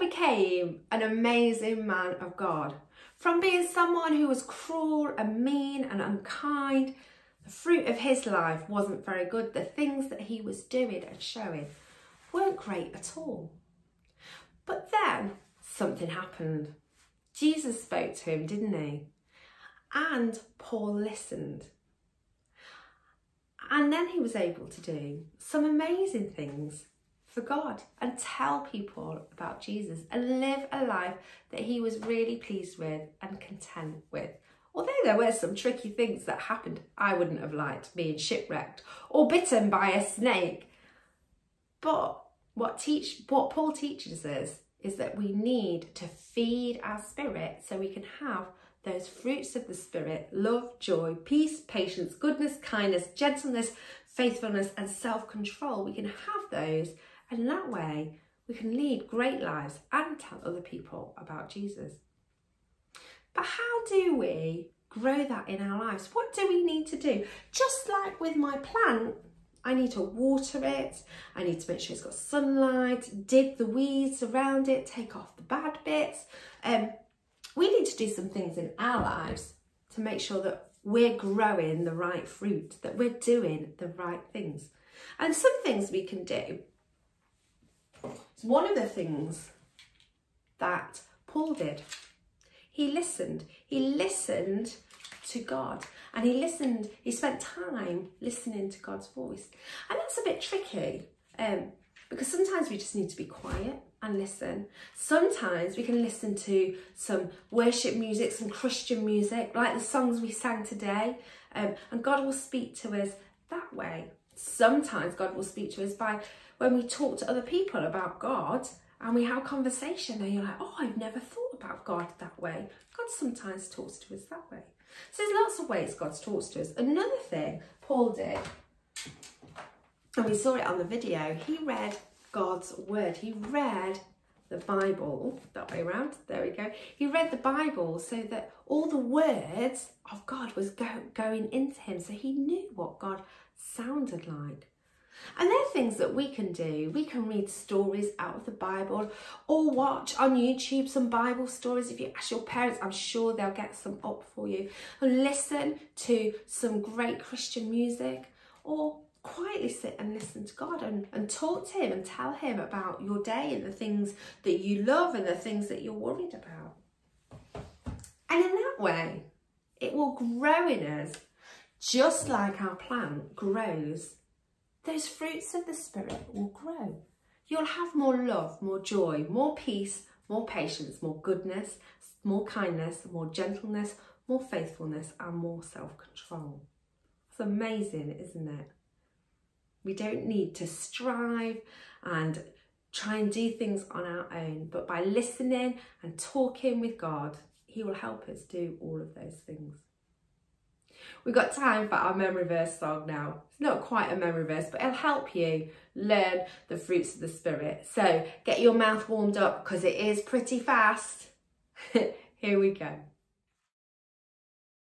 became an amazing man of God. From being someone who was cruel and mean and unkind, the fruit of his life wasn't very good. The things that he was doing and showing weren't great at all. But then something happened. Jesus spoke to him, didn't he? And Paul listened. And then he was able to do some amazing things for God and tell people about Jesus and live a life that he was really pleased with and content with. Although there were some tricky things that happened, I wouldn't have liked being shipwrecked or bitten by a snake. But what teach what Paul teaches us is that we need to feed our spirit so we can have those fruits of the spirit love, joy, peace, patience, goodness, kindness, gentleness, faithfulness, and self control. We can have those, and that way we can lead great lives and tell other people about Jesus. But how do we grow that in our lives? What do we need to do? Just like with my plant, I need to water it, I need to make sure it's got sunlight, dig the weeds around it, take off the bad bits. Um, we need to do some things in our lives to make sure that we're growing the right fruit, that we're doing the right things. And some things we can do. One of the things that Paul did, he listened. He listened to God and he listened, he spent time listening to God's voice. And that's a bit tricky um, because sometimes we just need to be quiet and listen. Sometimes we can listen to some worship music, some Christian music, like the songs we sang today, um, and God will speak to us that way. Sometimes God will speak to us by when we talk to other people about God and we have a conversation and you're like, oh, I've never thought about God that way. God sometimes talks to us that way. So there's lots of ways God talks to us. Another thing Paul did, and we saw it on the video, he read God's word. He read the Bible, that way around, there we go. He read the Bible so that all the words of God was go, going into him. So he knew what God sounded like. And there are things that we can do. We can read stories out of the Bible or watch on YouTube some Bible stories. If you ask your parents, I'm sure they'll get some up for you. And listen to some great Christian music or quietly sit and listen to God and, and talk to Him and tell Him about your day and the things that you love and the things that you're worried about. And in that way, it will grow in us just like our plant grows. Those fruits of the Spirit will grow. You'll have more love, more joy, more peace, more patience, more goodness, more kindness, more gentleness, more faithfulness, and more self control. It's amazing, isn't it? We don't need to strive and try and do things on our own, but by listening and talking with God, He will help us do all of those things. We've got time for our memory verse song now. It's not quite a memory verse, but it'll help you learn the fruits of the Spirit. So get your mouth warmed up because it is pretty fast. Here we go.